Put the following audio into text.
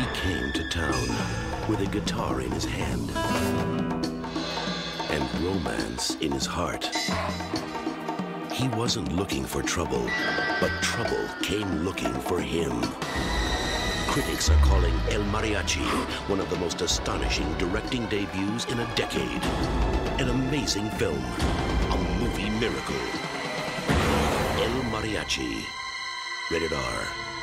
He came to town with a guitar in his hand and romance in his heart. He wasn't looking for trouble, but trouble came looking for him. Critics are calling El Mariachi one of the most astonishing directing debuts in a decade. An amazing film, a movie miracle. El Mariachi, rated R.